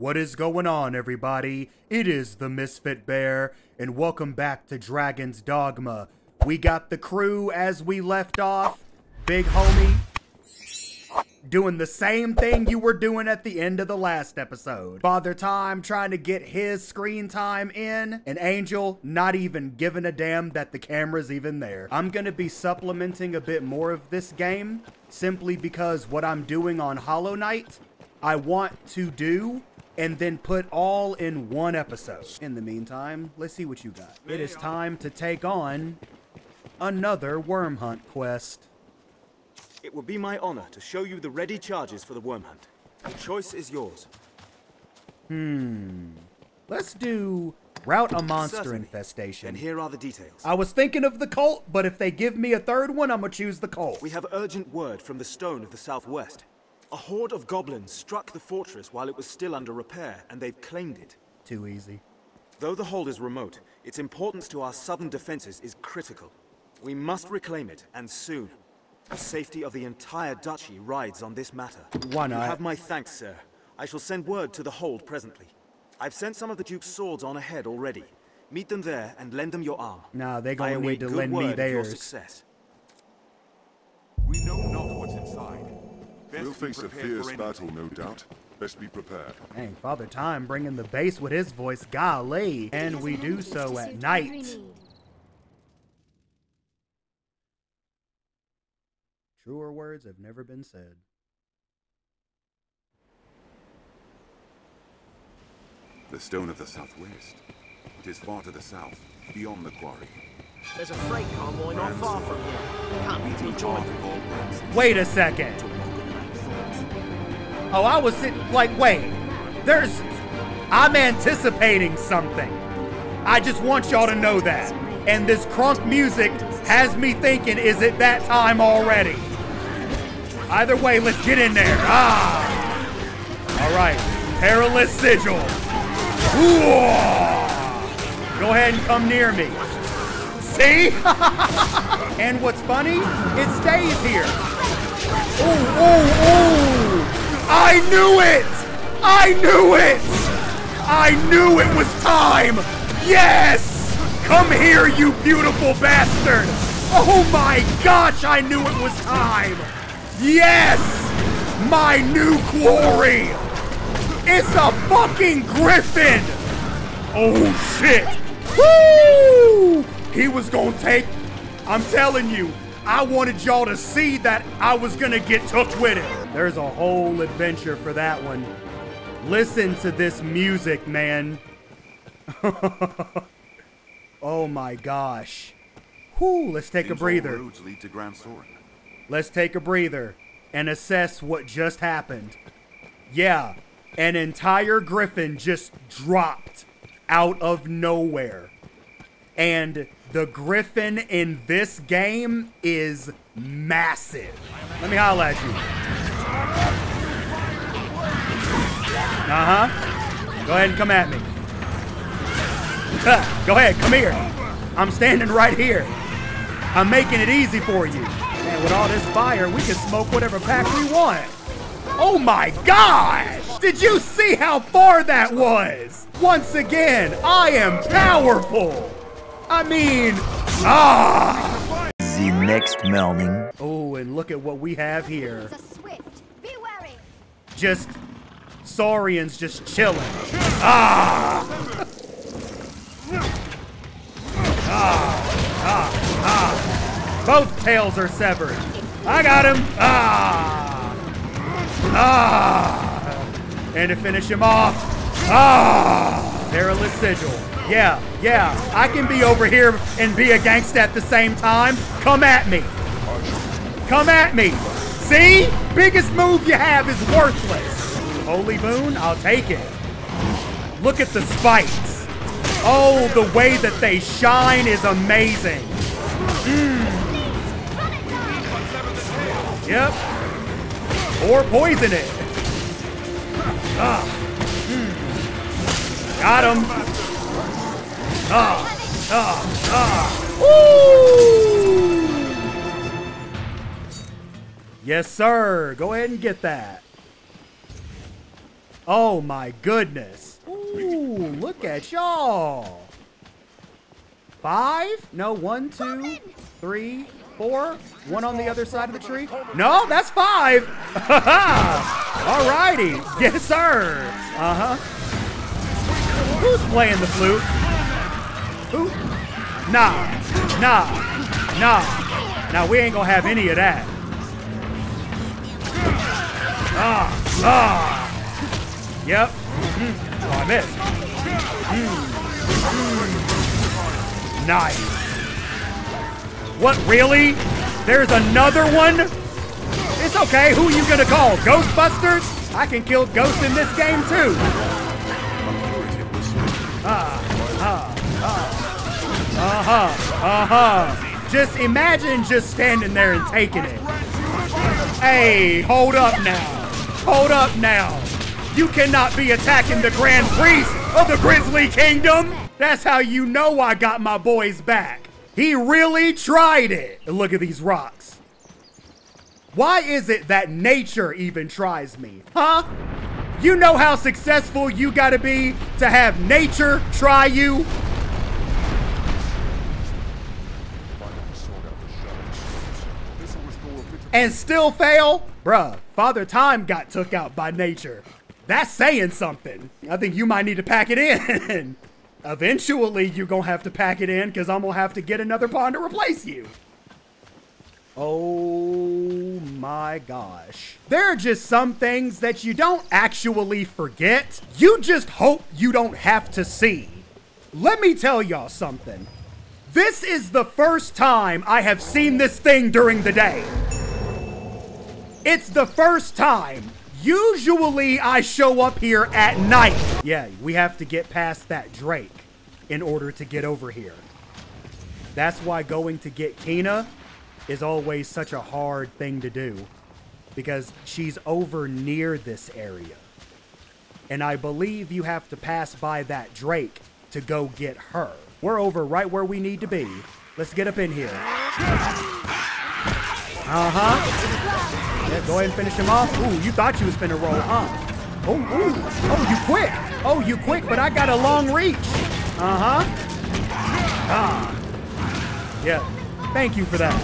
What is going on, everybody? It is the Misfit Bear, and welcome back to Dragon's Dogma. We got the crew as we left off. Big homie doing the same thing you were doing at the end of the last episode. Father Time trying to get his screen time in, and Angel not even giving a damn that the camera's even there. I'm gonna be supplementing a bit more of this game, simply because what I'm doing on Hollow Knight, I want to do and then put all in one episode. In the meantime, let's see what you got. It is time to take on another worm hunt quest. It will be my honor to show you the ready charges for the worm hunt. The choice is yours. Hmm. Let's do route a monster Certainly. infestation. And here are the details. I was thinking of the cult, but if they give me a third one, I'm gonna choose the cult. We have urgent word from the Stone of the Southwest. A horde of goblins struck the fortress while it was still under repair, and they've claimed it. Too easy. Though the hold is remote, its importance to our southern defenses is critical. We must reclaim it, and soon. The safety of the entire duchy rides on this matter. Why You not? have my thanks, sir. I shall send word to the hold presently. I've sent some of the Duke's swords on ahead already. Meet them there and lend them your arm. Nah, they're gonna need to lend me theirs. success. We know not what's inside. Best We'll face a fierce battle, no doubt. Best be prepared. Dang, Father Time bringing the bass with his voice, golly. And we do so at night. Truer words have never been said. The Stone of the Southwest. It is far to the south, beyond the quarry. There's a freight convoy not far from here. Can't be too joined. Wait a second. Oh, I was sitting like, wait. There's. I'm anticipating something. I just want y'all to know that. And this crunk music has me thinking, is it that time already? Either way, let's get in there. Ah! All right. Perilous Sigil. Go ahead and come near me. See? and what's funny, it stays here. Ooh, ooh, ooh! I knew it! I knew it! I knew it was time! Yes! Come here, you beautiful bastard! Oh my gosh, I knew it was time! Yes! My new quarry! It's a fucking griffin! Oh shit! Woo! He was gonna take. I'm telling you, I wanted y'all to see that I was gonna get took with it. There's a whole adventure for that one. Listen to this music, man. oh my gosh. Whew, let's take a Seems all breather. roads lead to Gran Let's take a breather and assess what just happened. Yeah, an entire griffin just dropped out of nowhere. And the griffin in this game is massive. Let me holla at you. Uh huh. Go ahead and come at me. Go ahead, come here. I'm standing right here. I'm making it easy for you. And with all this fire, we can smoke whatever pack we want. Oh my gosh! Did you see how far that was? Once again, I am powerful. I mean, ah! The next morning. Oh, and look at what we have here. Just Saurians just chilling. Ah! ah! Ah! Ah! Both tails are severed. I got him. Ah! Ah! And to finish him off. Ah! Perilous sigil. Yeah, yeah. I can be over here and be a gangsta at the same time. Come at me. Come at me. See? Biggest move you have is worthless. Holy Moon, I'll take it. Look at the spikes. Oh, the way that they shine is amazing. Mm. Yep. Or poison it. Ah. Mm. Got him. Ah. Ah. Ah. Woo! Yes, sir. Go ahead and get that. Oh my goodness. Ooh, look at y'all. Five? No, one, two, three, four. One on the other side of the tree. No, that's five. All righty. Yes, sir. Uh huh. Who's playing the flute? Who? Nah, nah, nah. Now we ain't gonna have any of that. Ah, ah. Yep. Mhm. Oh, I missed. Mm. Mm. Nice. What, really? There's another one? It's okay. Who are you gonna call? Ghostbusters? I can kill ghosts in this game too. Ah, ah, ah. Uh-huh, uh-huh. Just imagine just standing there and taking it. Hey, hold up now. Hold up now. You cannot be attacking the Grand Priest of the Grizzly Kingdom. That's how you know I got my boys back. He really tried it. And look at these rocks. Why is it that nature even tries me? Huh? You know how successful you gotta be to have nature try you? And still fail? Bruh, Father Time got took out by nature. That's saying something. I think you might need to pack it in. Eventually, you're gonna have to pack it in because I'm gonna have to get another pawn to replace you. Oh my gosh. There are just some things that you don't actually forget. You just hope you don't have to see. Let me tell y'all something. This is the first time I have seen this thing during the day. It's the first time. Usually I show up here at night. Yeah, we have to get past that Drake in order to get over here. That's why going to get Kina is always such a hard thing to do because she's over near this area. And I believe you have to pass by that Drake to go get her. We're over right where we need to be. Let's get up in here. Uh-huh. Yeah, go ahead and finish him off. Ooh, you thought you was finna roll, huh? Oh, ooh. Oh, you quick. Oh, you quick, but I got a long reach. Uh-huh. Ah. Yeah. Thank you for that.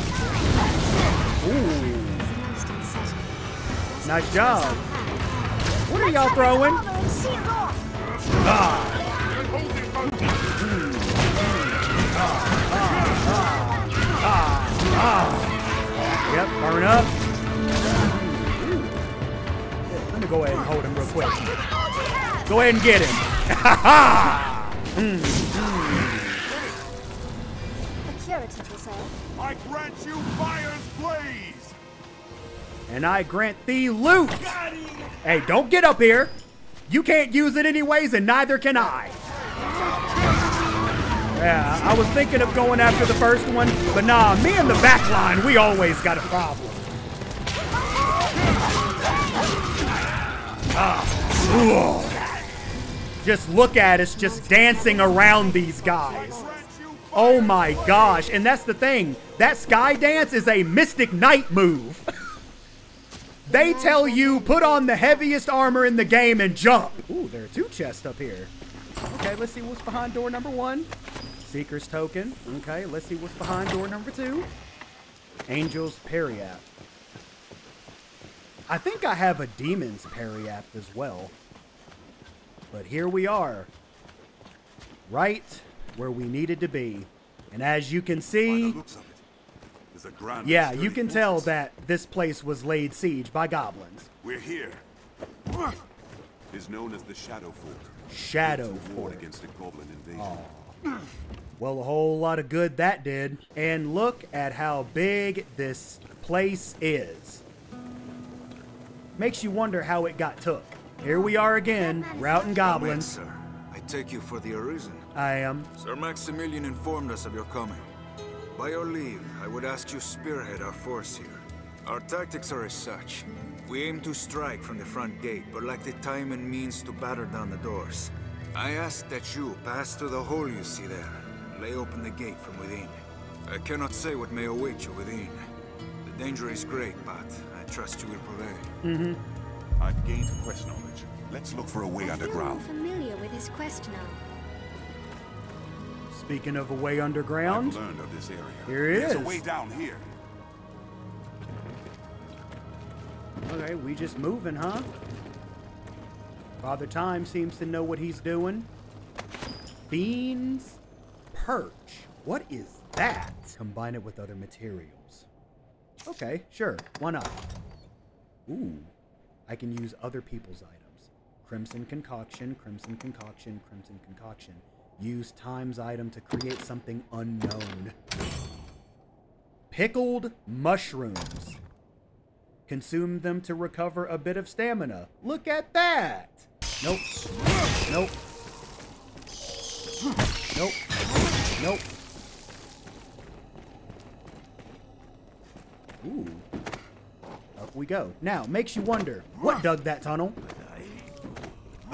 Ooh. Nice job. What are y'all throwing? Ah. Ah. Yep, burn up. Let me go ahead and hold him real quick. Go ahead and get him. Ha ha! Mm, A curative will. I grant you fire's blaze! And I grant thee loot. Hey, don't get up here. You can't use it anyways, and neither can I. Yeah, I was thinking of going after the first one, but nah, me and the back line, we always got a problem. Just look at us just dancing around these guys. Oh my gosh, and that's the thing. That sky dance is a Mystic Knight move. they tell you put on the heaviest armor in the game and jump. Ooh, there are two chests up here. Okay, let's see what's behind door number one. Seeker's token. Okay, let's see what's behind door number two. Angel's Periapt. I think I have a Demon's Periapt as well. But here we are. Right where we needed to be. And as you can see, it, a grand yeah, you can tell that this place was laid siege by goblins. We're here. Is known as the Shadow Fort. Shadow Built to ward Fort. against a goblin invasion. Well, a whole lot of good that did. And look at how big this place is. Makes you wonder how it got took. Here we are again, routing goblins. sir. I take you for the Arisen. I am. Sir Maximilian informed us of your coming. By your leave, I would ask you spearhead our force here. Our tactics are as such. We aim to strike from the front gate, but lack the time and means to batter down the doors. I ask that you pass through the hole you see there. Lay open the gate from within. I cannot say what may await you within. The danger is great, but I trust you will prevail. Mm-hmm. I've gained quest knowledge. Let's look for a way I feel underground. more familiar with this quest now. Speaking of a way underground, I've underground, learned of this area. Here it There's is. a way down here. okay, we just moving, huh? Father Time seems to know what he's doing. Fiend's Perch. What is that? Combine it with other materials. Okay, sure. Why not? Ooh, I can use other people's items. Crimson Concoction, Crimson Concoction, Crimson Concoction. Use Time's item to create something unknown. Pickled mushrooms. Consume them to recover a bit of stamina. Look at that! Nope. Nope. Nope. Nope. Ooh. Up we go. Now, makes you wonder, what dug that tunnel?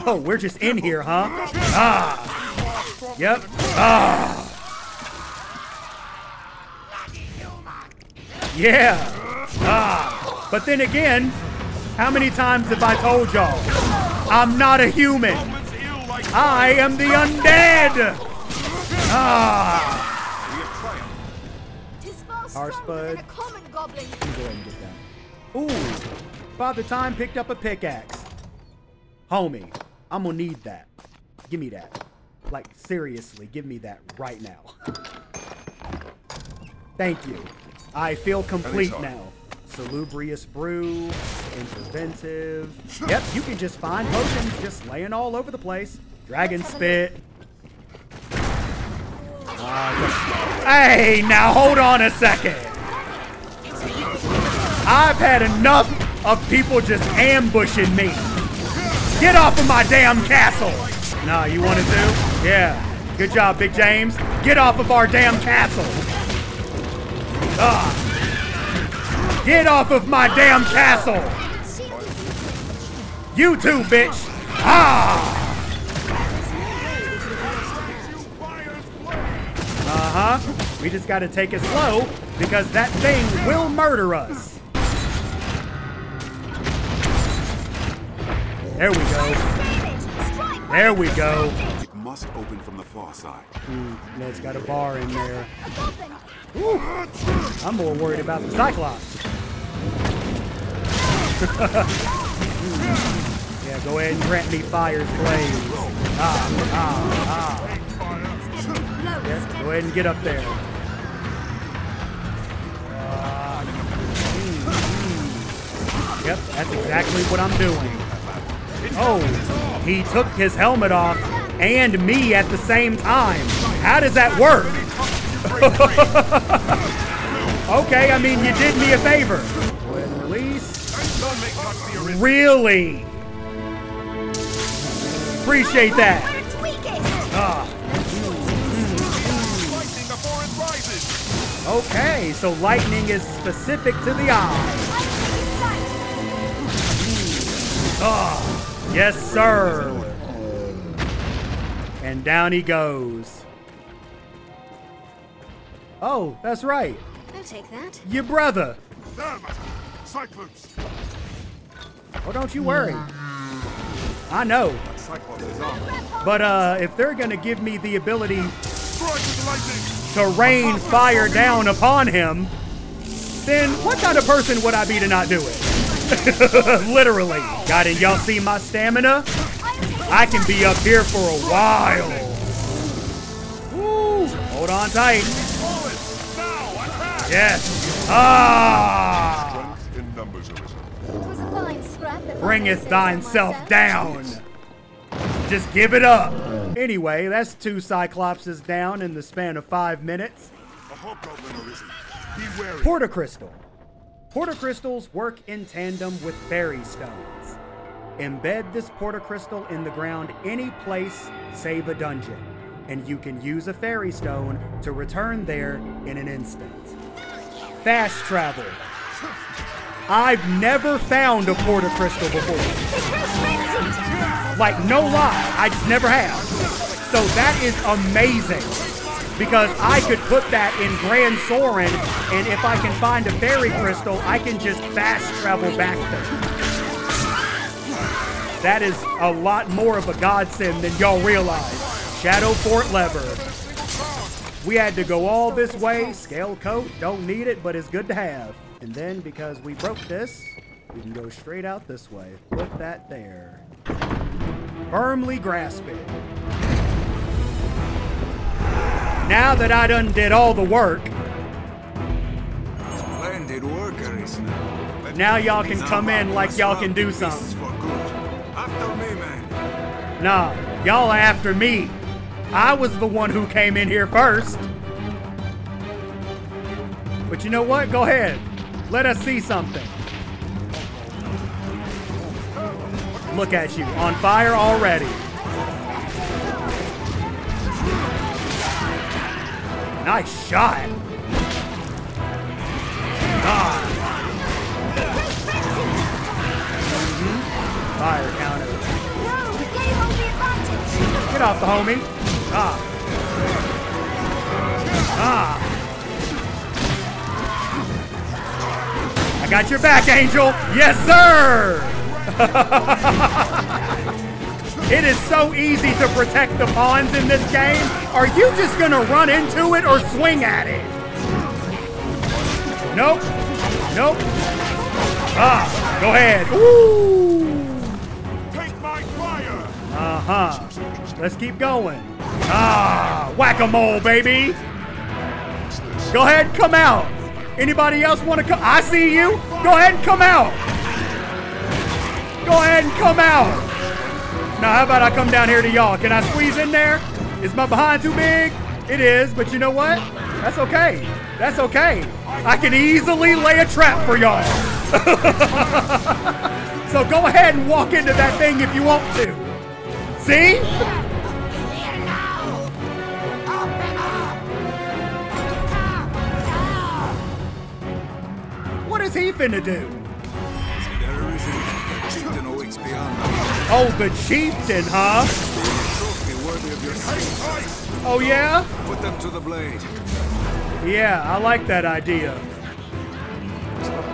Oh, we're just in here, huh? Ah! Yep. Ah! Yeah. Ah. But then again, how many times have I told y'all? I'm not a human. I am the undead. Ah. Get that. Ooh. Father Time picked up a pickaxe. Homie, I'm gonna need that. Give me that. Like, seriously, give me that right now. Thank you. I feel complete now. Salubrious brew, interventive. Yep, you can just find potions just laying all over the place. Dragon spit. Hey, now hold on a second. I've had enough of people just ambushing me. Get off of my damn castle. Nah, you wanted to? Yeah. Good job, Big James. Get off of our damn castle. Ah. Get off of my damn castle. You too, bitch. Ah. Uh huh. We just gotta take it slow because that thing will murder us. There we go. There we go. It must open from the far side. Yeah, it's got a bar in there. Woo. I'm more worried about the Cyclops. yeah, go ahead and grant me fire's blaze. Ah, ah, ah. Yeah, go ahead and get up there. Mm, mm. Yep, that's exactly what I'm doing. Oh, he took his helmet off and me at the same time. How does that work? okay, I mean, you did me a favor. Go ahead and release. Really? Appreciate that. Ah. Okay, so lightning is specific to the eye. Ah, yes, sir. And down he goes. Oh, that's right. I'll take that. Your brother. There, master. Cyclops. Oh, don't you worry. I know. Cyclops is armed. But uh, if they're gonna give me the ability Strike with lightning. To rain fire down upon him, then what kind of person would I be to not do it? Literally. Got it. Y'all see my stamina? I can be up here for a while. Woo. Hold on tight. Yes. Ah. Strength in numbers, Arisen. Twas a fine scrap if I Bringeth so thyself down. Just give it up. Anyway, that's two Cyclopses down in the span of five minutes. A hobgoblin arisen. Be wary. Porta Crystal. Porta Crystals work in tandem with ferrystones. Embed this Porta Crystal in the ground any place save a dungeon, and you can use a ferrystone to return there in an instant. Fast travel. I've never found a Porta Crystal before. Like, no lie, I just never have. So that is amazing. Because I could put that in Gran Soren, and if I can find a fairy crystal, I can just fast travel back there. That is a lot more of a godsend than y'all realize. Shadow Fort lever. We had to go all this way. Scale coat, don't need it, but it's good to have. And then because we broke this, we can go straight out this way. Put that there. Firmly grasp it. Now that I done did all the work, Splendid work, Arisen. Let now y'all can come in like y'all can do something. After me, man. Nah, y'all after me. I was the one who came in here first. But you know what? Go ahead. Let us see something. Look at you, on fire already. Nice shot. Ah. Mhm. Fire counter. Get off the homie. Ah. Ah. I got your back, Angel. Yes, sir. it is so easy to protect the pawns in this game. Are you just gonna run into it or swing at it? Nope. Nope. Ah, go ahead. Ooh. Take my fire! Uh-huh. Let's keep going. Ah, whack-a-mole, baby. Go ahead, come out. Anybody else want to come? I see you. Go ahead and come out. Go ahead and come out. Now, how about I come down here to y'all? Can I squeeze in there? Is my behind too big? It is, but you know what? That's okay. That's okay. I can easily lay a trap for y'all. so go ahead and walk into that thing if you want to. See? What is he finna do? The Oh, the chieftain, huh? trophy worthy of your. Oh, yeah? Put them to the blade. Yeah, I like that idea.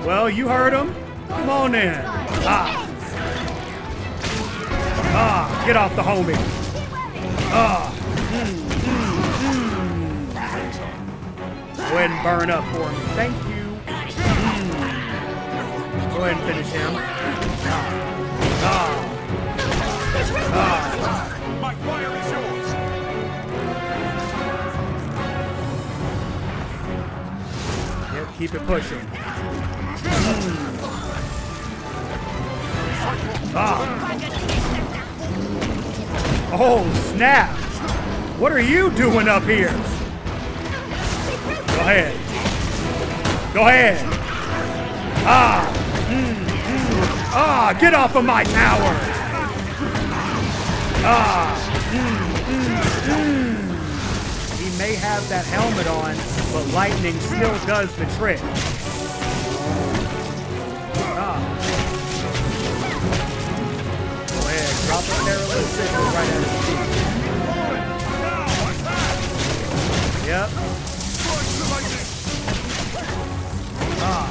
Well, you heard him. Come on in. Ah. Ah, get off the homie. Ah. Mm, mm, mm. Go ahead and burn up for me. Thank you. Mm. Go ahead and finish him. Ah. Keep it pushing. Ah. Oh, snap. What are you doing up here? Go ahead. Go ahead. Ah. Mm. Ah, get off of my tower. Ah. Mm, mm, mm. He may have that helmet on, but lightning still does the trick. Ah. Go ahead, drop a right at his feet. Yep. Ah.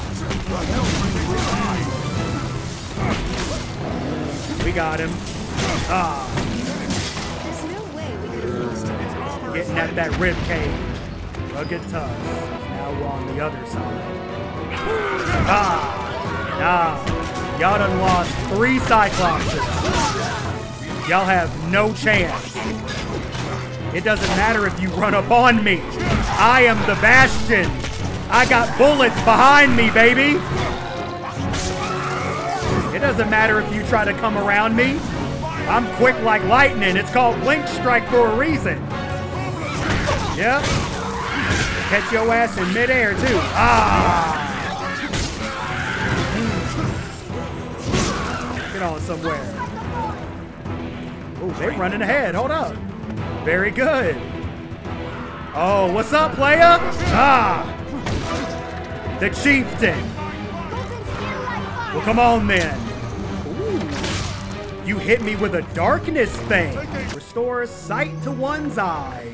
We got him. Ah. Getting at that rib cage. Rugged tough. Now we're on the other side. Ah. Nah. Y'all done lost three Cyclopses. Y'all have no chance. It doesn't matter if you run up on me. I am the Bastion. I got bullets behind me, baby. It doesn't matter if you try to come around me. I'm quick like lightning. It's called Blink Strike for a reason. Yep. Catch your ass in midair, too. Ah! Get on somewhere. Oh, they're running ahead. Hold up. Very good. Oh, what's up, player? Ah! The chieftain. Well, come on then. You hit me with a darkness thing. Restores sight to one's eyes.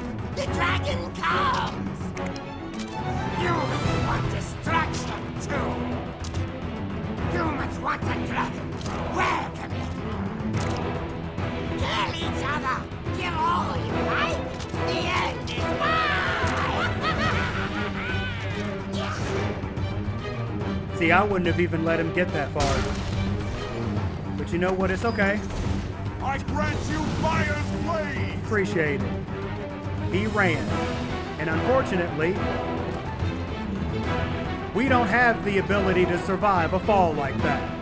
See, I wouldn't have even let him get that far. But you know what? It's okay. I grant you fire's blade! Appreciate it. He ran. And unfortunately, we don't have the ability to survive a fall like that.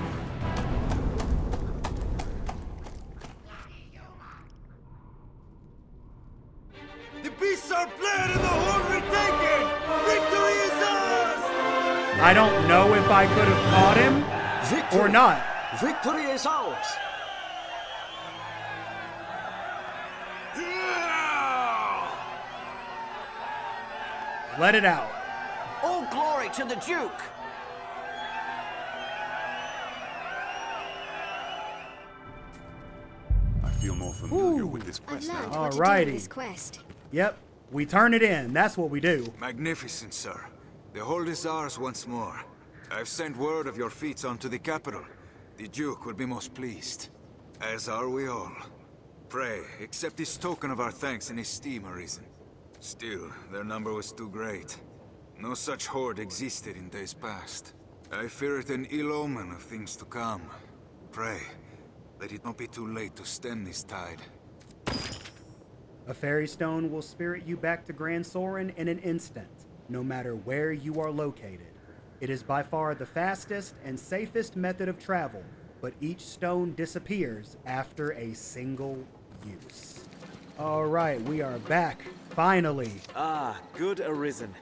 I don't know if I could have caught him Victory! or not. Victory is ours! Let it out. All glory to the Duke! I feel more familiar with this quest now. what to do Alrighty. this quest. Yep, we turn it in. That's what we do. Magnificent, sir. The hold is ours once more. I've sent word of your feats onto the capital. The Duke will be most pleased. As are we all. Pray, accept this token of our thanks and esteem, Arisen. Still, their number was too great. No such horde existed in days past. I fear it an ill omen of things to come. Pray, let it not be too late to stem this tide. A ferrystone will spirit you back to Gran Soren in an instant, no matter where you are located. It is by far the fastest and safest method of travel, but each stone disappears after a single use. All right, we are back, finally. Ah, good Arisen.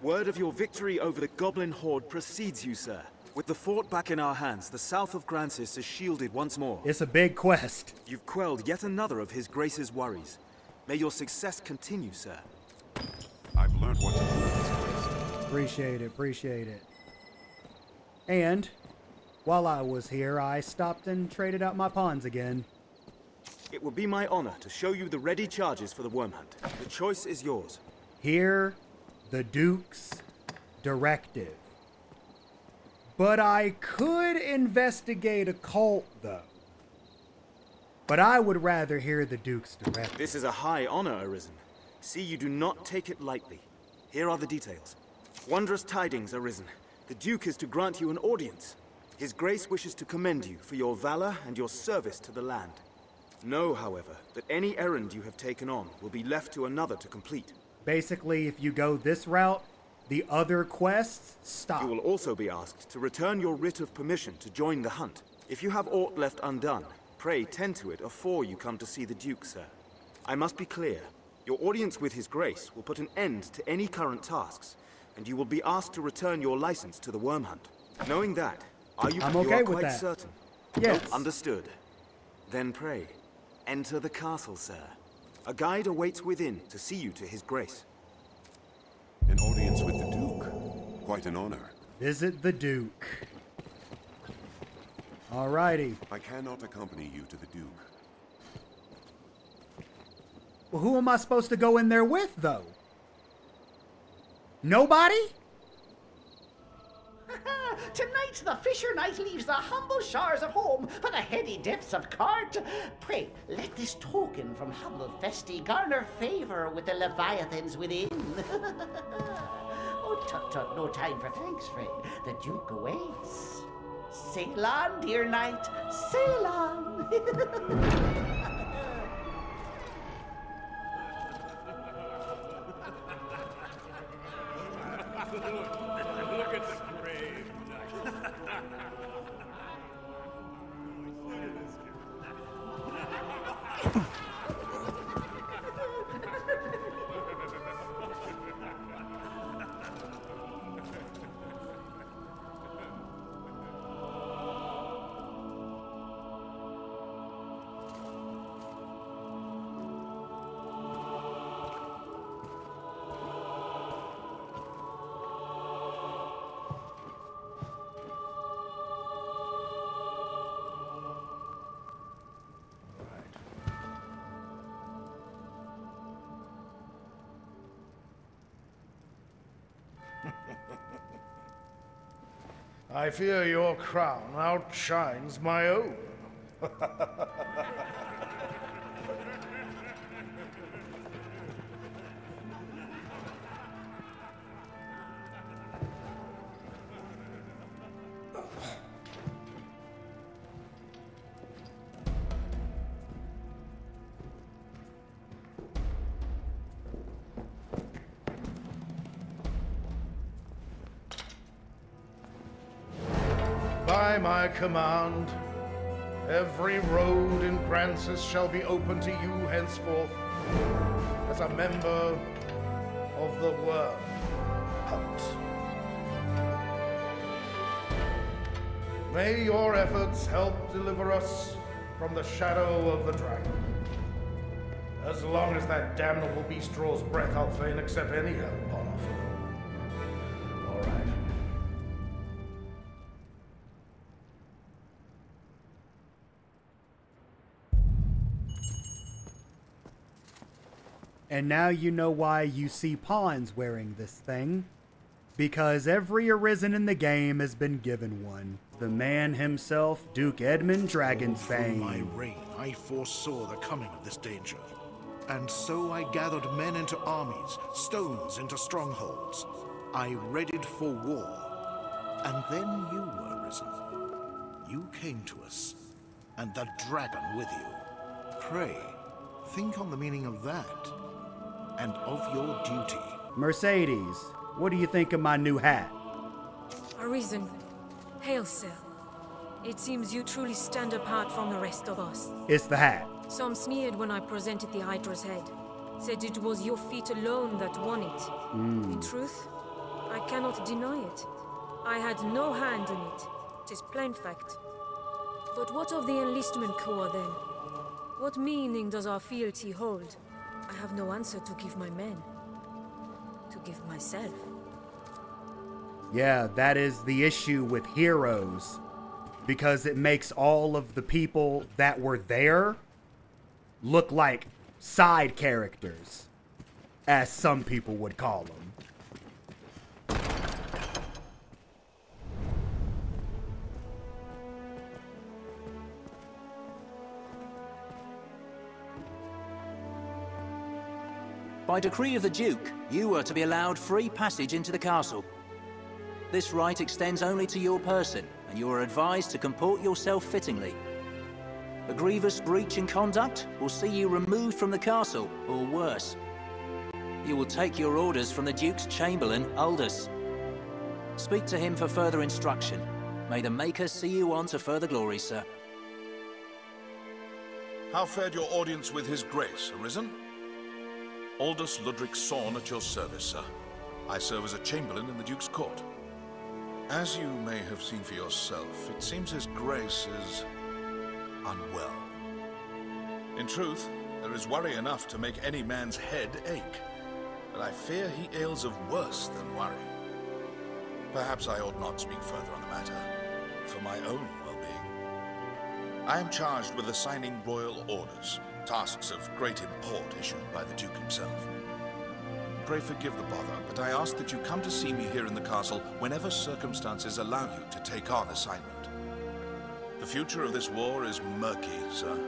Word of your victory over the Goblin Horde precedes you, sir. With the fort back in our hands, the south of Gransys is shielded once more. It's a big quest. You've quelled yet another of His Grace's worries. May your success continue, sir. I've learned what to do with this quest. Appreciate it, appreciate it. And while I was here, I stopped and traded out my pawns again. It would be my honor to show you the ready charges for the worm hunt. The choice is yours. Hear the Duke's directive. But I could investigate a cult, though. But I would rather hear the Duke's directive. This is a high honor, Arisen. See, you do not take it lightly. Here are the details. Wondrous tidings, Arisen. The Duke is to grant you an audience. His Grace wishes to commend you for your valor and your service to the land. Know, however, that any errand you have taken on will be left to another to complete. Basically, if you go this route, the other quests stop. You will also be asked to return your writ of permission to join the hunt. If you have aught left undone, pray tend to it afore you come to see the Duke, sir. I must be clear. Your audience with His Grace will put an end to any current tasks, and you will be asked to return your license to the Worm Hunt. Knowing that, are you, I'm you okay are with quite that. certain? Yes. Understood. Then pray, enter the castle, sir. A guide awaits within to see you to His Grace. An audience with the Duke. Quite an honor. Visit the Duke. Alrighty. I cannot accompany you to the Duke. Well, who am I supposed to go in there with, though? Nobody? Tonight the fisher knight leaves the humble shores of home for the heady depths of Cart. Pray, let this token from humble Festi garner favor with the leviathans within. oh, tut tut, no time for thanks, friend. The Duke awaits. Sail on, dear knight, sail on. I fear your crown outshines my own. By my command, every road in Gransys shall be open to you henceforth as a member of the world. May your efforts help deliver us from the shadow of the dragon. As long as that damnable beast draws breath, I'll fain accept any help And now you know why you see pawns wearing this thing. Because every Arisen in the game has been given one. The man himself, Duke Edmun Through my Dragonsbane. reign, I foresaw the coming of this danger. And so I gathered men into armies, stones into strongholds. I readied for war. And then you were risen. You came to us, and the dragon with you. Pray, think on the meaning of that, and of your duty. Mercedes, what do you think of my new hat? Arisen, hail, sir. It seems you truly stand apart from the rest of us. It's the hat. Some sneered when I presented the Hydra's head. Said it was your feet alone that won it. Mm. In truth, I cannot deny it. I had no hand in it. Tis plain fact. But what of the enlistment corps then? What meaning does our fealty hold? I have no answer to give my men. To give myself. Yeah, that is the issue with heroes. Because it makes all of the people that were there look like side characters, as some people would call them. By decree of the Duke, you were to be allowed free passage into the castle. This right extends only to your person, and you are advised to comport yourself fittingly. A grievous breach in conduct will see you removed from the castle, or worse. You will take your orders from the Duke's Chamberlain, Aldous. Speak to him for further instruction. May the Maker see you on to further glory, sir. How fared your audience with His Grace, Arisen? Aldous Ludric Sorn at your service, sir. I serve as a Chamberlain in the Duke's Court. As you may have seen for yourself, it seems His Grace is unwell. In truth, there is worry enough to make any man's head ache. But I fear he ails of worse than worry. Perhaps I ought not speak further on the matter, for my own well-being. I am charged with assigning royal orders, tasks of great import issued by the Duke himself. Pray forgive the bother, but I ask that you come to see me here in the castle whenever circumstances allow you to take on assignment. The future of this war is murky, sir.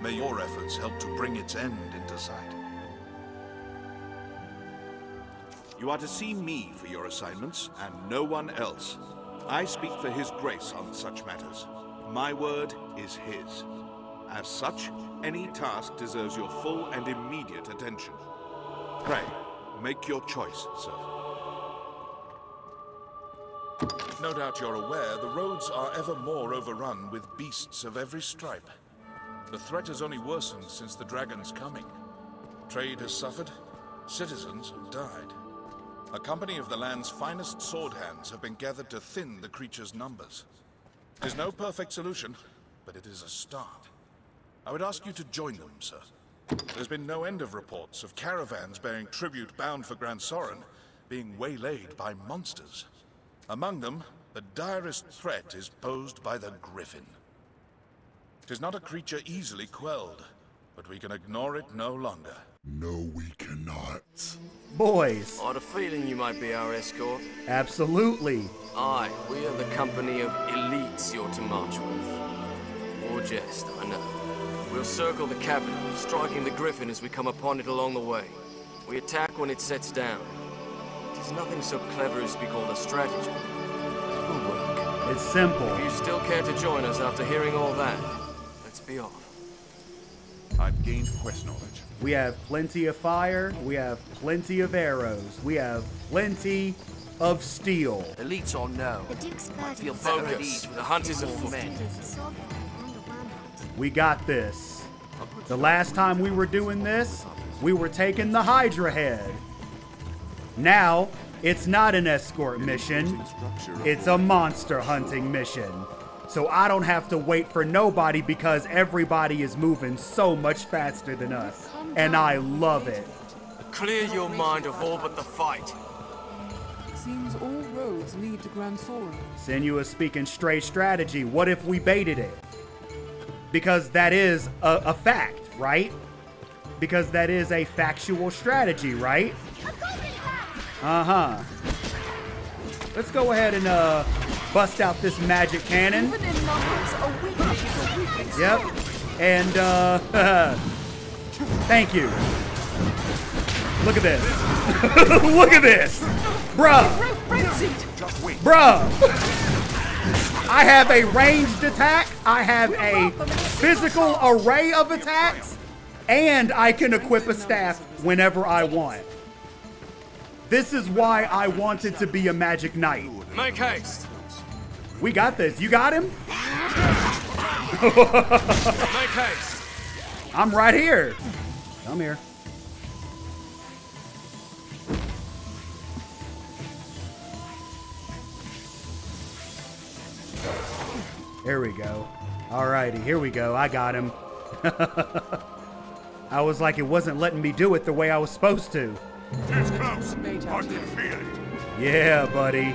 May your efforts help to bring its end into sight. You are to see me for your assignments, and no one else. I speak for His Grace on such matters. My word is His. As such, any task deserves your full and immediate attention. Pray, make your choice, sir. No doubt you're aware the roads are ever more overrun with beasts of every stripe. The threat has only worsened since the dragon's coming. Trade has suffered, citizens have died. A company of the land's finest sword hands have been gathered to thin the creature's numbers. There's no perfect solution, but it is a start. I would ask you to join them, sir. There's been no end of reports of caravans bearing tribute bound for Gran Soren being waylaid by monsters. Among them, the direst threat is posed by the Griffin. It is not a creature easily quelled, but we can ignore it no longer. No, we cannot. boys. I had a feeling you might be our escort. Absolutely. Aye, we are the company of elites you're to march with. Or jest, I know. We'll circle the capital, striking the Griffin as we come upon it along the way. We attack when it sets down. It is nothing so clever as to be called a strategy. It will work. It's simple. If you still care to join us after hearing all that, let's be off. I've gained quest knowledge. We have plenty of fire. We have plenty of arrows. We have plenty of steel. Elites or no, The Duke's I bird feel was focused. already The hunt is more afoot. Men. We got this. The last time we were doing this, we were taking the Hydra head. Now, it's not an escort mission, it's a monster hunting mission. So I don't have to wait for nobody because everybody is moving so much faster than us. And I love it. Clear your mind of all but the fight. Seems all roads lead to Gran Soren. Senua speaking straight strategy. What if we baited it? Because that is a, a fact, right? Because that is a factual strategy, right? Uh huh. Let's go ahead and uh bust out this magic cannon. Even in numbers, a weakling is a weakling. Yep. And uh thank you. Look at this. Look at this. Bruh. Bruh. I have a ranged attack. I have a physical array of attacks. And I can equip a staff whenever I want. This is why I wanted to be a magic knight. Make haste. We got this. You got him? Make haste. I'm right here. Come here. There we go. Alrighty, here we go. I got him. I was like, it wasn't letting me do it the way I was supposed to. It's close. I can feel it. Yeah, buddy.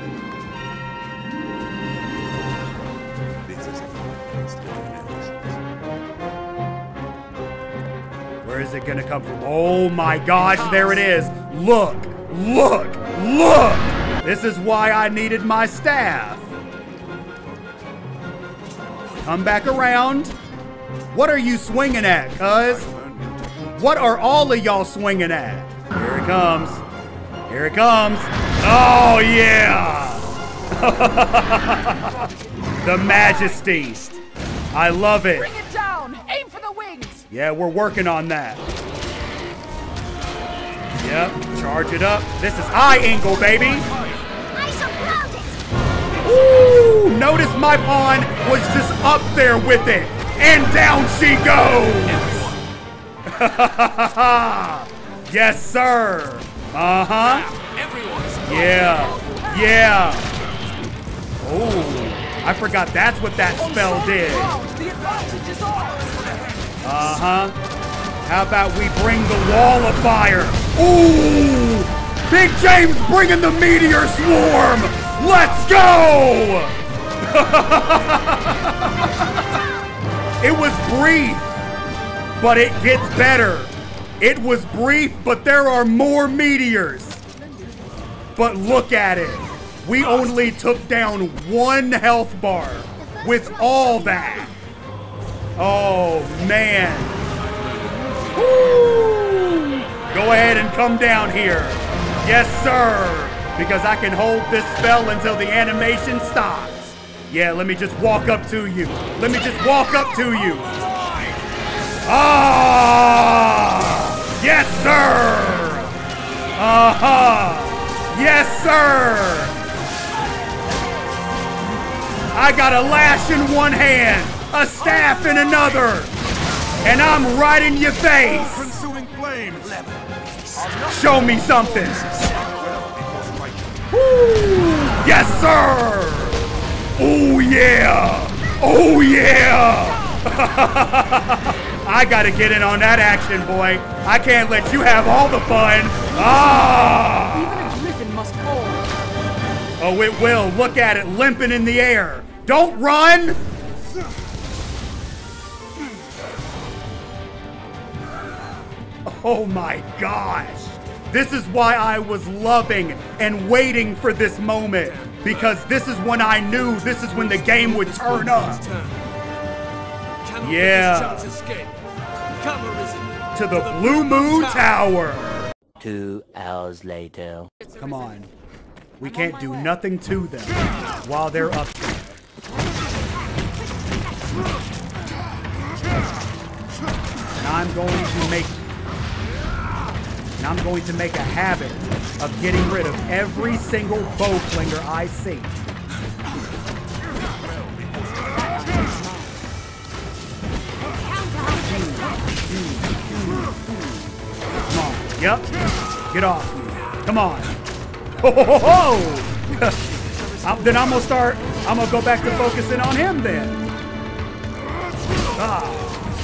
This is a fine place to be Where is it gonna come from? Oh my gosh, there it is. Look, look, look. This is why I needed my staff. Come back around. What are you swinging at, cuz? What are all of y'all swinging at? Here it comes. Here it comes. Oh, yeah. the majesty. I love it. Bring it down! Aim for the wings! Yeah, we're working on that. Yep, charge it up. This is high angle, baby. I shall ground it! Ooh, notice my pawn was just up there with it. And down she goes. yes, sir. Uh-huh. Yeah. Yeah. Oh, I forgot that's what that spell did. Uh-huh. How about we bring the wall of fire? Ooh! Big James bringing the meteor swarm! Let's go! it was brief, but it gets better. It was brief, but there are more meteors. But look at it. We only took down one health bar with all that. Oh, man. Woo! Go ahead and come down here. Yes, sir. Because I can hold this spell until the animation stops. Yeah, let me just walk up to you. Let me just walk up to you. Ah! Yes, sir. Uh-huh. Yes, sir. I got a lash in one hand, a staff in another, and I'm right in your face. Show me something. Woo! Yes, sir. Oh yeah. Oh yeah. I gotta get in on that action, boy. I can't let you have all the fun. Ah! Even a griffin must fall. Oh, it will. Look at it limping in the air. Don't run! Oh my gosh. This is why I was loving and waiting for this moment. Because this is when I knew this is when the game would turn up. Yeah. To the Blue Moon Tower. Two hours later. Come on. We can't do nothing to them while they're up there. And I'm going to make and I'm going to make a habit of getting rid of every single bow flinger I see. Come on. Yep. Get off me. Come on. Ho, ho, ho, ho. Then I'm gonna start. I'm gonna go back to focusing on him then. Ah.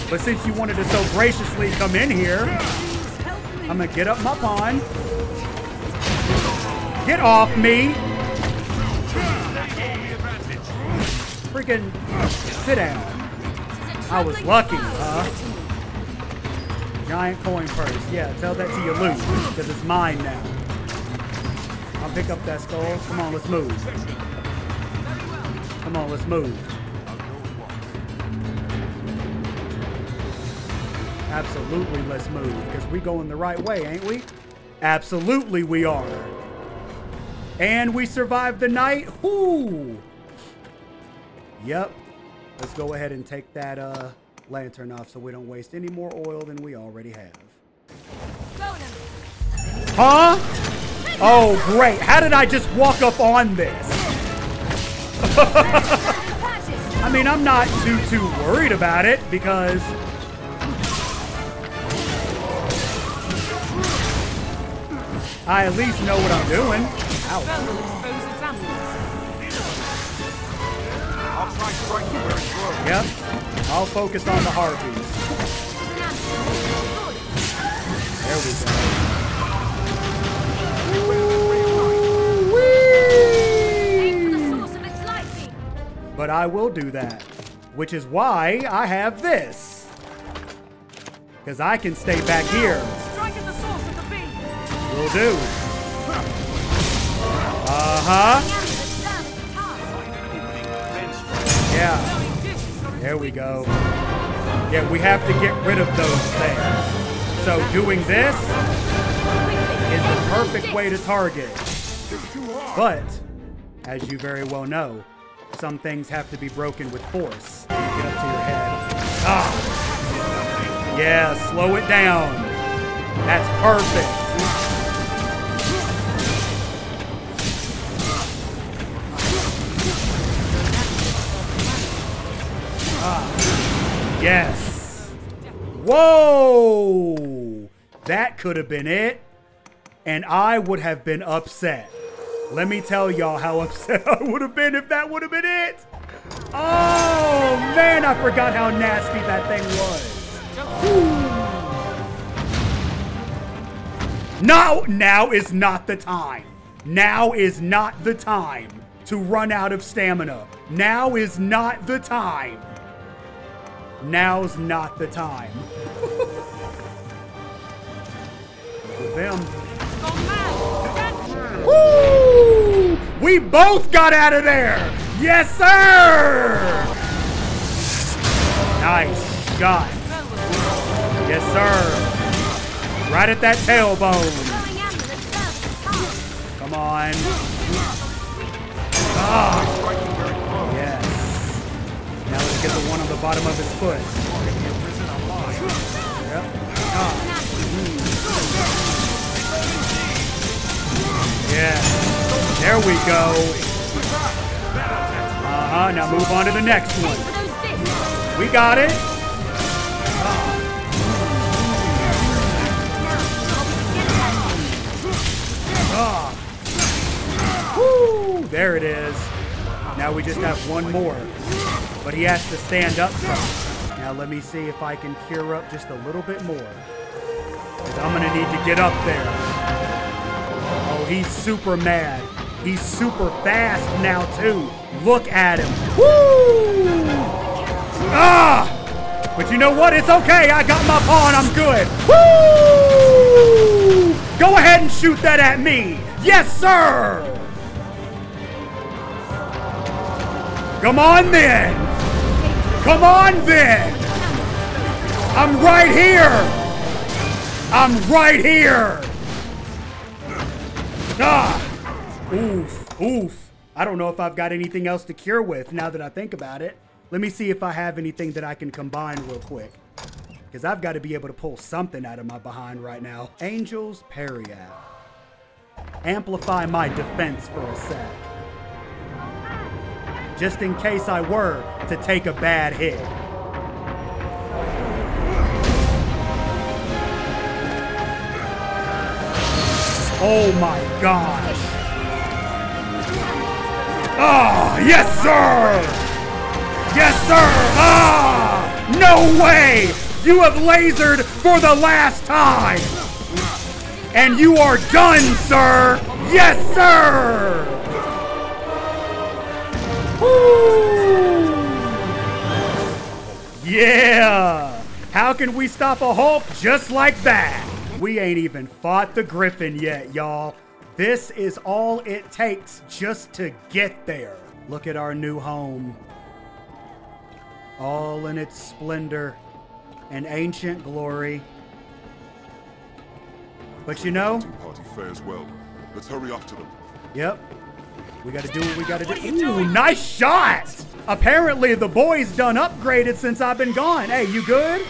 But since you wanted to so graciously come in here, I'm gonna get up my pawn. Get off me. Freaking sit down. I was lucky, huh? Giant coin purse. Yeah, tell that to your loot, because it's mine now. I'll pick up that skull. Come on, let's move. Come on, let's move. Absolutely, let's move, because we going the right way, ain't we? Absolutely, we are. And we survived the night. Whoo! Yep. Let's go ahead and take that uh, lantern off so we don't waste any more oil than we already have. Huh? Oh, great. How did I just walk up on this? I mean, I'm not too, too worried about it because... I at least know what I'm doing. Ow. I'll try striking very slow. Yep. I'll focus on the harpies. There we go. But I will do that, which is why I have this. Because I can stay back here. Will do. Uh-huh. Yeah. There we go. Yeah, we have to get rid of those things. So doing this is the perfect way to target. But, as you very well know, some things have to be broken with force. Get up to your head. Ah! Yeah, slow it down. That's perfect. Yes. Whoa! That could have been it. And I would have been upset. Let me tell y'all how upset I would have been if that would have been it. Oh, man, I forgot how nasty that thing was. No, now is not the time. Now is not the time to run out of stamina. Now is not the time. Now's not the time. With them. Woo! We both got out of there! Yes, sir! Nice shot. Yes, sir. Right at that tailbone. Come on. Ah. Get the one on the bottom of his foot. Ah. Yeah. There we go. Uh-huh. Now move on to the next one. We got it. Ah. Woo! There it is. Now we just have one more. But he has to stand up. Now let me see if I can cure up just a little bit more. Because I'm going to need to get up there. Oh, he's super mad. He's super fast now, too. Look at him. Woo! Ah! But you know what? It's okay. I got my pawn. I'm good. Woo! Go ahead and shoot that at me. Yes, sir. Come on then. Come on then. I'm right here. I'm right here. Ah. Oof. Oof. I don't know if I've got anything else to cure with now that I think about it. Let me see if I have anything that I can combine real quick. Because I've got to be able to pull something out of my behind right now. Angel's Periapt. Amplify my defense for a sec. Just in case I were to take a bad hit. Oh my gosh. Ah, oh, yes, sir! Yes, sir! Ah! No way! You have lasered for the last time! And you are done, sir! Yes, sir! Woo! Yeah! How can we stop a Hulk just like that? We ain't even fought the Griffin yet, y'all. This is all it takes just to get there. Look at our new home. All in its splendor and ancient glory. But you know, Party fares well. Let's hurry up to them. Yep. We gotta do what we gotta do. Ooh, nice shot! Apparently the boy's done upgraded since I've been gone. Hey, you good?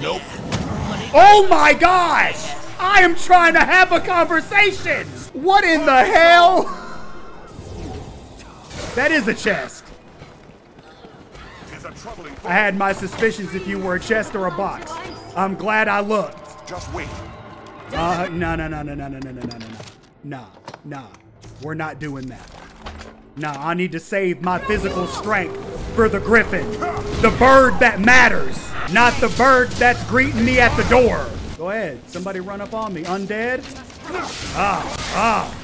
Nope. Oh my gosh! I am trying to have a conversation! What in the hell? That is a chest. I had my suspicions if you were a chest or a box. I'm glad I looked. Just wait. Uh, no, no, no, no, no, no, no, no, no, no, no, no. We're not doing that. No, I need to save my physical strength for the griffin. The bird that matters, not the bird that's greeting me at the door. Go ahead. Somebody run up on me. Undead? Ah, ah.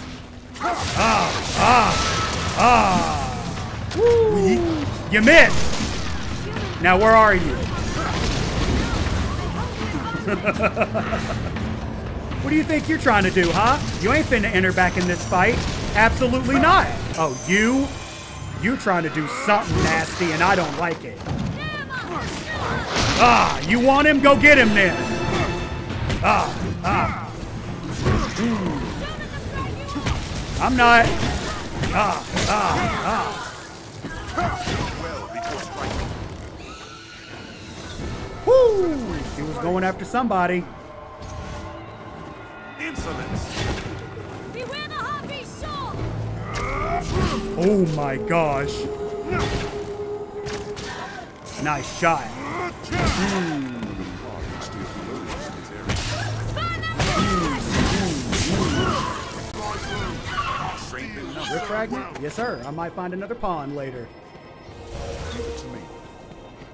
Ah, ah, ah. Woo. You missed. Now, where are you? what do you think you're trying to do, huh? You ain't finna enter back in this fight. Absolutely not. Oh, you? You trying to do something nasty and I don't like it. Ah, you want him? Go get him then. Ah, ah. I'm not. Ah, ah, ah. Woo! He was going after somebody. Oh my gosh. Nice shot. Mm. Rift fragment? Yes, sir. I might find another pawn later.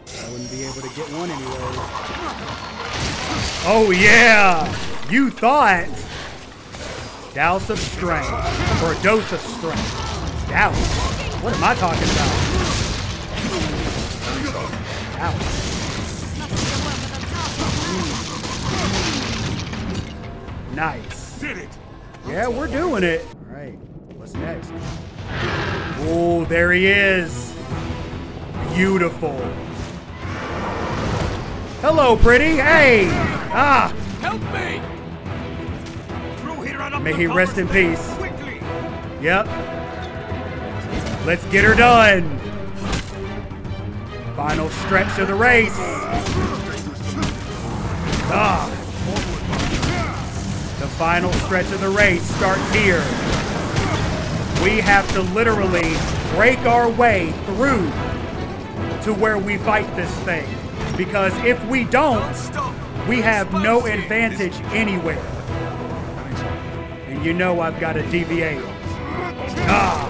I wouldn't be able to get one anyway. Oh, yeah! You thought! Douse of strength. Or a dose of strength. Douse? What am I talking about? Douse. Nice. Did it. Yeah, we're doing it. All right. What's next? Oh, there he is. Beautiful. Hello, pretty. Hey. Ah. Help me! May he rest in peace. Yep. Let's get her done. Final stretch of the race. Ah. The final stretch of the race starts here. We have to literally break our way through to where we fight this thing. Because if we don't, we have no advantage anywhere. And you know I've got to deviate. Ah.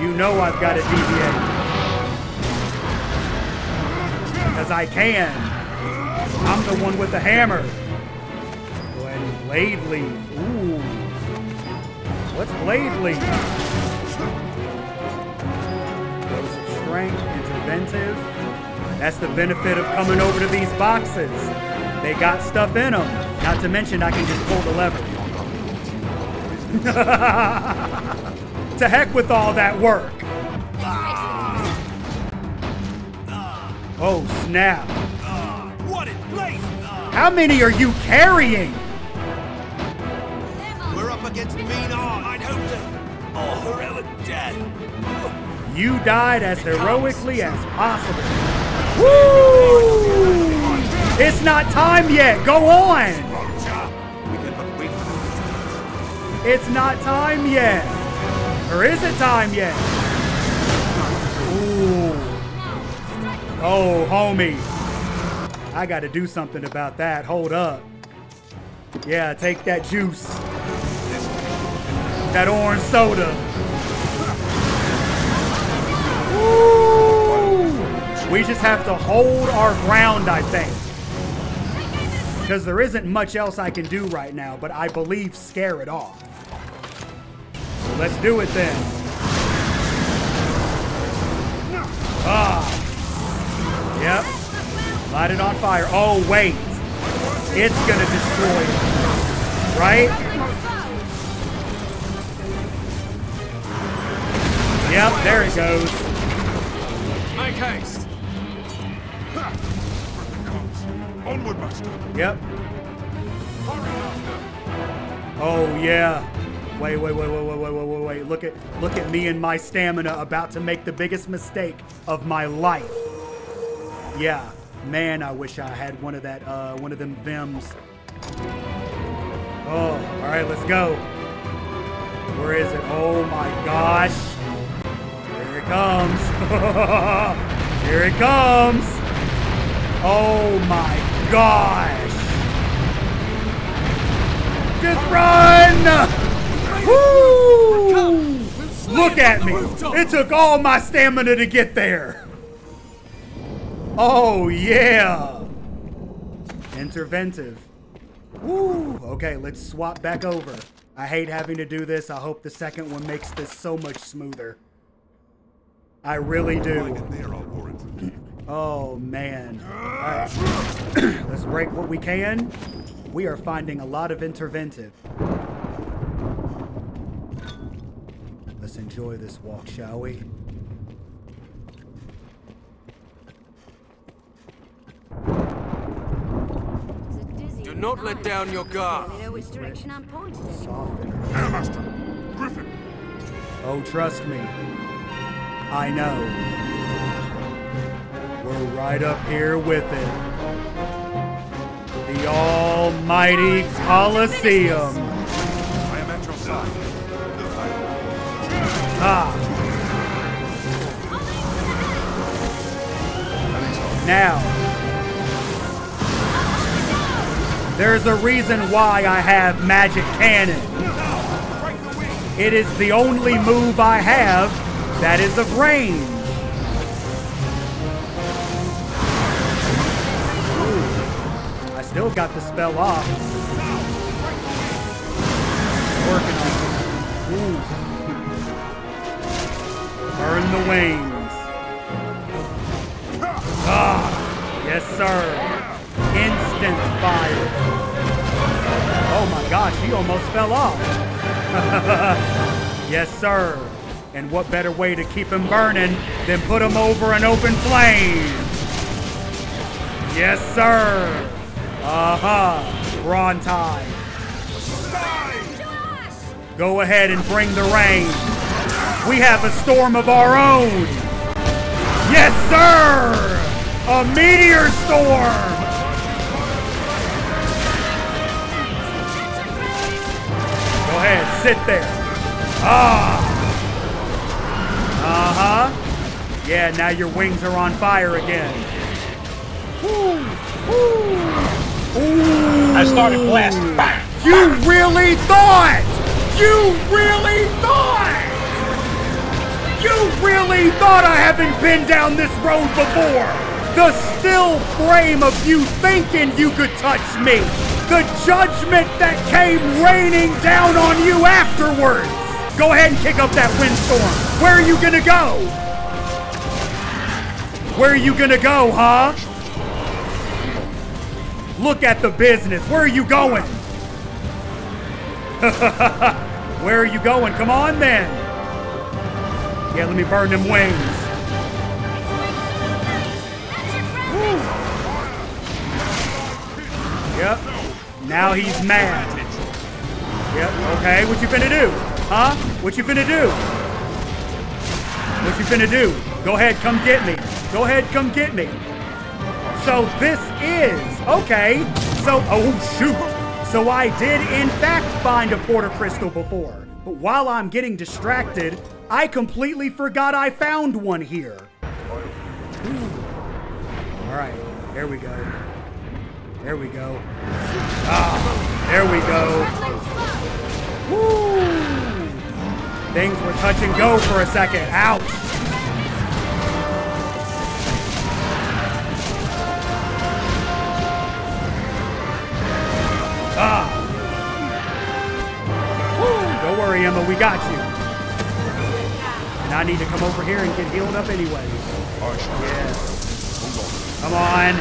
You know I've got to deviate. Because I can. I'm the one with the hammer. Go ahead and blade leaf. Ooh. What's blade leaf? Dose strength, interventive. That's the benefit of coming over to these boxes. They got stuff in them. Not to mention, I can just pull the lever. to heck with all that work. Oh, snap. What in place? How many are you carrying? We're up against mean odds. I'd hope to. Oh, heroic death. You died as heroically as possible. Woo! It's not time yet. Go on. It's not time yet. Or is it time yet? Ooh. Oh, homie. I got to do something about that. Hold up. Yeah, take that juice. That orange soda. Woo! We just have to hold our ground, I think. Because there isn't much else I can do right now, but I believe scare it off. Let's do it then. Ah. Yep. Light it on fire. Oh, wait. It's gonna destroy it. Right? Yep, there it goes. Make haste. Onward, Master. Yep. Oh yeah. Wait, wait, wait, wait, wait, wait, wait, wait. Look at look at me and my stamina about to make the biggest mistake of my life. Yeah. Man, I wish I had one of that uh one of them Vims. Oh, alright, let's go. Where is it? Oh my gosh. Here it comes. Here it comes. Oh my gosh. Just run! Woo! Look at me. It took all my stamina to get there. Oh, yeah. Interventive. Woo! Okay, let's swap back over. I hate having to do this. I hope the second one makes this so much smoother. I really do. Oh, man. Right. Let's break what we can. We are finding a lot of interventive. Let's enjoy this walk, shall we? Do not let down your guard. know which direction I'm pointed in. Master. Griffin. Oh, trust me. I know. We're right up here with it. The almighty Colosseum. Ah. Now, there's a reason why I have Magic Cannon. It is the only move I have that is of range. I still got the spell off. Working on it. Ooh. Burn the wings. Ah, yes, sir. Instant fire. Oh my gosh, he almost fell off. yes, sir. And what better way to keep him burning than put him over an open flame? Yes, sir. Uh-huh. Brontai. Go ahead and bring the rain. We have a storm of our own. Yes, sir! A meteor storm! Go ahead, sit there. Ah! Uh-huh. Yeah, now your wings are on fire again. Woo! Woo! Ooh! I started blasting. You really thought! You really thought! You really thought I haven't been down this road before! The still frame of you thinking you could touch me! The judgment that came raining down on you afterwards! Go ahead and kick up that windstorm! Where are you gonna go? Where are you gonna go, huh? Look at the business. Where are you going? Where are you going? Come on, then. Yeah, let me burn them wings. Yep. Now he's mad. Yep. Okay. What you finna do? Huh? What you finna do? What you finna do? Go ahead. Come get me. Go ahead. Come get me. So this is okay. So oh shoot. So I did in fact find a portcrystal before. But while I'm getting distracted, I completely forgot I found one here. All right. There we go. There we go. Ah, there we go. Woo! Things were touch and go for a second. Ouch. Ah. Woo! Don't worry, Emma. We got you. And I need to come over here and get healed up anyway. Yes. Come on.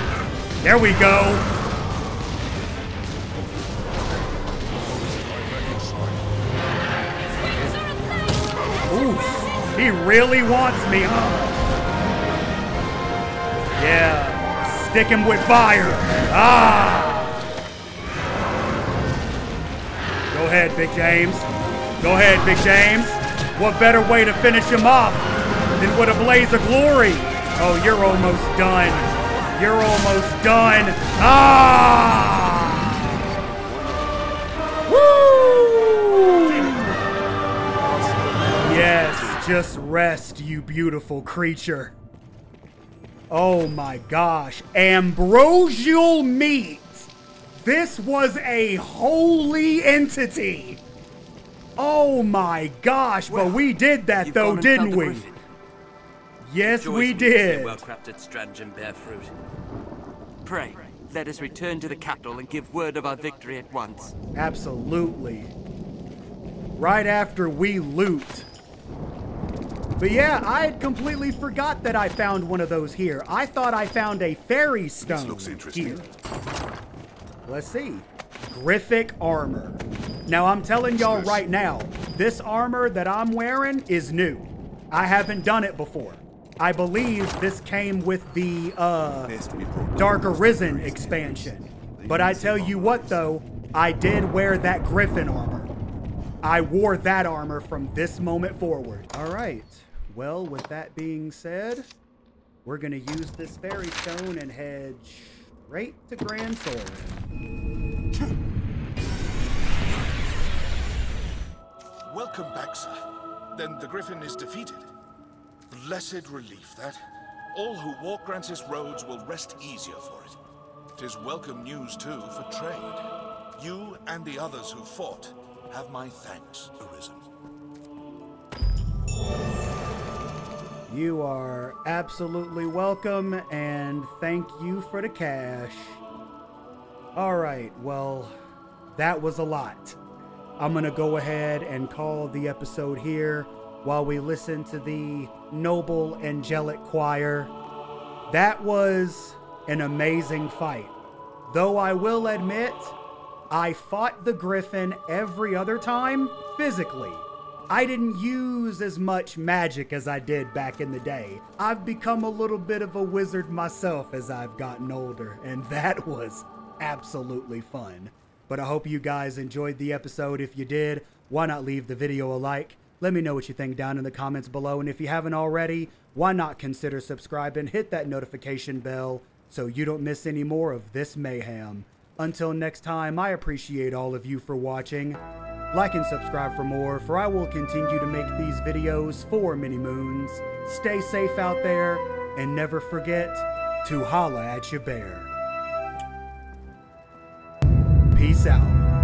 There we go. Oof. He really wants me, huh? Yeah. Stick him with fire. Ah. Go ahead, Big James. Go ahead, Big James. What better way to finish him off than with a blaze of glory? Oh, you're almost done. You're almost done. Ah! Woo! Yes, just rest, you beautiful creature. Oh my gosh. Ambrosial meat. This was a holy entity. Oh my gosh, but we did that though, didn't we? Yes, Joys we me to see a did. well-crafted stratagem bear fruit. Pray, let us return to the capital and give word of our victory at once. Absolutely. Right after we loot. But yeah, I had completely forgot that I found one of those here. I thought I found a ferrystone looks interesting. here. Let's see. Griffic armor. Now I'm telling y'all right now, this armor that I'm wearing is new. I haven't done it before. I believe this came with the uh, Dark Arisen expansion. But I tell you what though, I did wear that Griffin armor. I wore that armor from this moment forward. All right. Well, with that being said, we're going to use this ferrystone and head straight to Gran. Welcome back, sir. Then the Griffin is defeated. Blessed relief, that. All who walk Gransys roads will rest easier for it. Tis welcome news, too, for trade. You and the others who fought have my thanks, Arisen. You are absolutely welcome, and thank you for the cash. All right, well, that was a lot. I'm going to go ahead and call the episode here while we listen to the noble angelic choir. That was an amazing fight. Though I will admit, I fought the griffin every other time physically. I didn't use as much magic as I did back in the day. I've become a little bit of a wizard myself as I've gotten older, and that was absolutely fun. But I hope you guys enjoyed the episode. If you did, why not leave the video a like? Let me know what you think down in the comments below. And if you haven't already, why not consider subscribing? Hit that notification bell so you don't miss any more of this mayhem. Until next time, I appreciate all of you for watching. Like and subscribe for more, for I will continue to make these videos for many moons. Stay safe out there, and never forget to holla at your bear. Peace out.